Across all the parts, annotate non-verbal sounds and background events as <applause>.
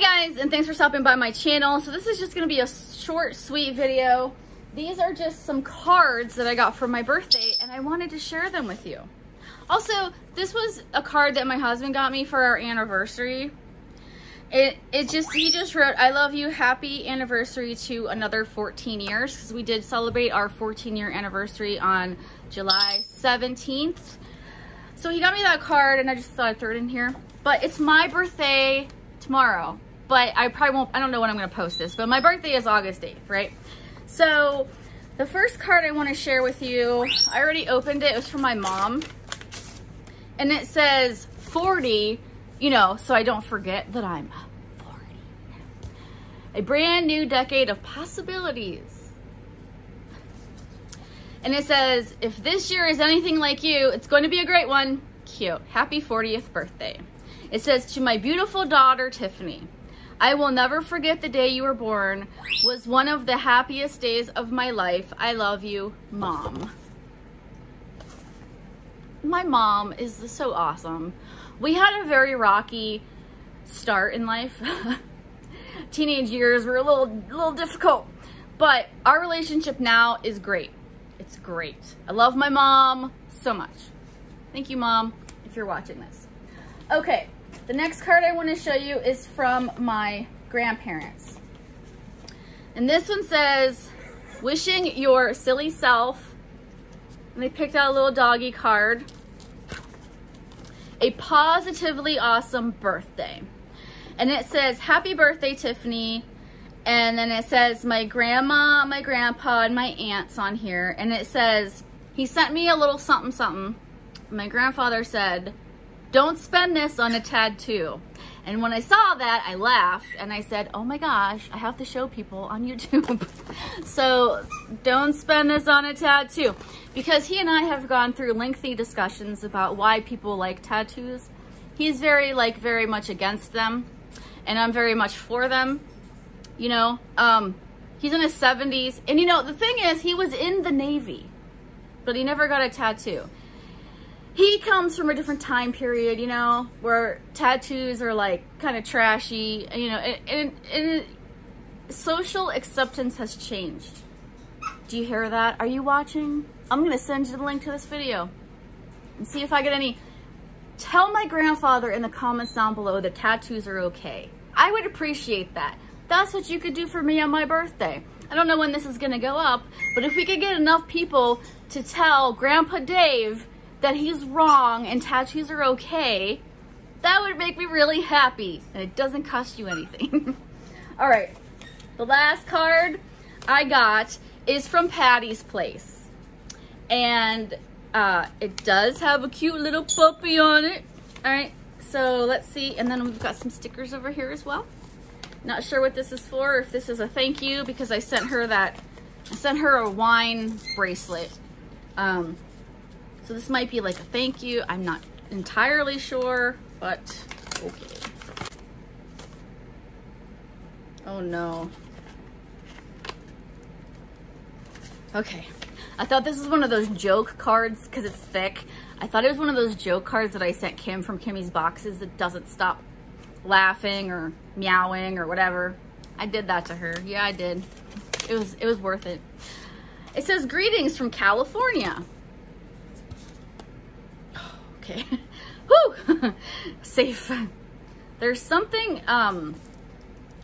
Hey guys, and thanks for stopping by my channel. So this is just gonna be a short, sweet video. These are just some cards that I got for my birthday and I wanted to share them with you. Also, this was a card that my husband got me for our anniversary. It, it just, he just wrote, I love you, happy anniversary to another 14 years. Because we did celebrate our 14 year anniversary on July 17th. So he got me that card and I just thought I'd throw it in here. But it's my birthday tomorrow. But I probably won't, I don't know when I'm to post this. But my birthday is August 8th, right? So the first card I want to share with you, I already opened it. It was from my mom. And it says 40 you know, so I don't forget that I'm 40. A brand new decade of possibilities. And it says, if this year is anything like you, it's going to be a great one. Cute. Happy 40th birthday. It says, to my beautiful daughter, Tiffany, I will never forget the day you were born. Was one of the happiest days of my life. I love you, Mom. My mom is so awesome we had a very rocky start in life. <laughs> Teenage years were a little, little difficult, but our relationship now is great. It's great. I love my mom so much. Thank you, mom, if you're watching this. Okay, the next card I want to show you is from my grandparents. And this one says, wishing your silly self, and they picked out a little doggy card a positively awesome birthday. And it says, happy birthday, Tiffany. And then it says my grandma, my grandpa, and my aunts on here. And it says, he sent me a little something something. My grandfather said, don't spend this on a tattoo. And when I saw that, I laughed and I said, oh my gosh, I have to show people on <laughs> YouTube. so don't spend this on a tattoo. Because he and I have gone through lengthy discussions about why people like tattoos. He's very, like, very much against them. And I'm very much for them. You know, um, he's in his 70s. And you know, the thing is, he was in the Navy. But he never got a tattoo he comes from a different time period, you know, where tattoos are like kind of trashy, you know, and, and, and, social acceptance has changed. Do you hear that? Are you watching? I'm going to send you the link to this video and see if I get any. Tell my grandfather in the comments down below that tattoos are okay. I would appreciate that. That's what you could do for me on my birthday. I don't know when this is going to go up, but if we could get enough people to tell Grandpa Dave that he's wrong and tattoos are okay, that would make me really happy. And it doesn't cost you anything. <laughs> All right, the last card I got is from Patty's Place. And uh, it does have a cute little puppy on it. All right, so let's see. And then we've got some stickers over here as well. Not sure what this is for, if this is a thank you, because I sent her that, I sent her a wine bracelet. Um, so this might be like a thank you. I'm not entirely sure, but okay. Oh no. Okay. I thought this was one of those joke cards because it's thick. I thought it was one of those joke cards that I sent Kim from Kimmy's boxes that doesn't stop laughing or meowing or whatever. I did that to her. Yeah, I did. It was it was worth it. It says greetings from California okay. <laughs> Whew! <laughs> Safe. There's something um,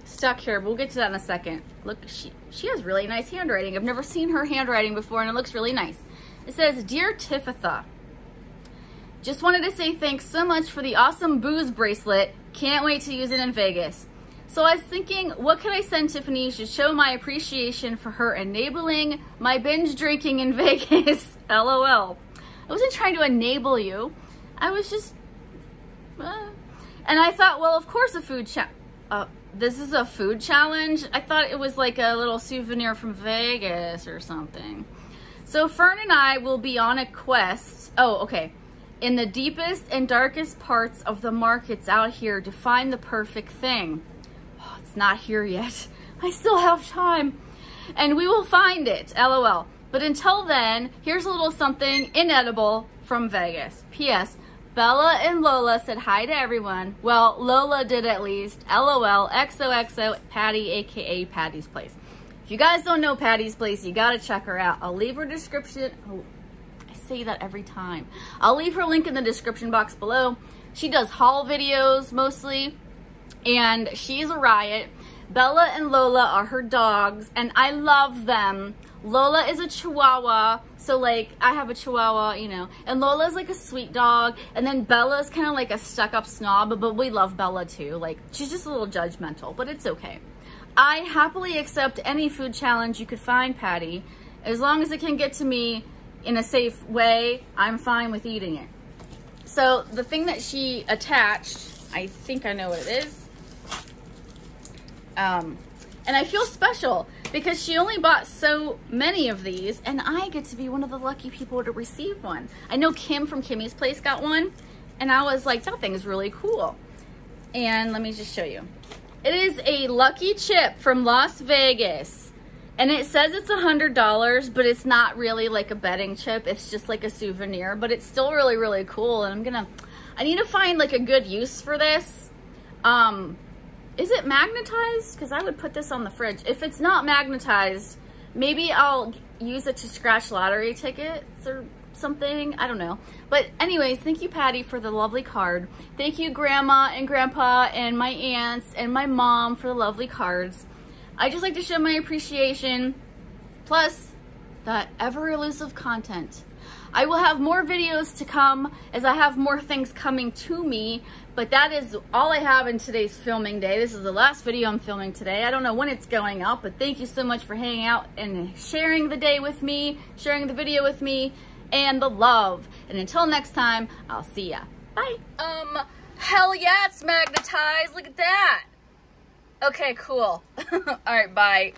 stuck here. We'll get to that in a second. Look, she, she has really nice handwriting. I've never seen her handwriting before, and it looks really nice. It says, Dear Tiffatha, just wanted to say thanks so much for the awesome booze bracelet. Can't wait to use it in Vegas. So I was thinking, what could I send Tiffany to show my appreciation for her enabling my binge drinking in <laughs> Vegas? LOL. I wasn't trying to enable you. I was just, uh, and I thought, well, of course a food uh, this is a food challenge. I thought it was like a little souvenir from Vegas or something. So Fern and I will be on a quest. Oh, okay. In the deepest and darkest parts of the markets out here to find the perfect thing. Oh, it's not here yet. <laughs> I still have time. And we will find it, lol. But until then, here's a little something inedible from Vegas. P.S. Bella and Lola said hi to everyone. Well, Lola did at least. LOL, XOXO, Patty, aka Patty's Place. If you guys don't know Patty's Place, you gotta check her out. I'll leave her description. Oh, I say that every time. I'll leave her link in the description box below. She does haul videos mostly, and she's a riot. Bella and Lola are her dogs, and I love them. Lola is a chihuahua, so like I have a chihuahua, you know, and Lola's like a sweet dog, and then Bella's kind of like a stuck-up snob, but we love Bella too. Like she's just a little judgmental, but it's okay. I happily accept any food challenge you could find, Patty, as long as it can get to me in a safe way. I'm fine with eating it. So the thing that she attached, I think I know what it is. Um, and I feel special because she only bought so many of these and I get to be one of the lucky people to receive one. I know Kim from Kimmy's Place got one and I was like, that thing is really cool. And let me just show you. It is a lucky chip from Las Vegas. And it says it's a $100, but it's not really like a betting chip. It's just like a souvenir, but it's still really, really cool. And I'm gonna, I need to find like a good use for this. Um, is it magnetized? Because I would put this on the fridge. If it's not magnetized, maybe I'll use it to scratch lottery tickets or something. I don't know. But anyways, thank you, Patty, for the lovely card. Thank you, Grandma and Grandpa and my aunts and my mom for the lovely cards. I just like to show my appreciation. Plus, the ever elusive content. I will have more videos to come as I have more things coming to me, but that is all I have in today's filming day. This is the last video I'm filming today. I don't know when it's going out, but thank you so much for hanging out and sharing the day with me, sharing the video with me, and the love. And until next time, I'll see ya. Bye. Um, hell yeah, it's magnetized. Look at that. Okay, cool. <laughs> all right, bye.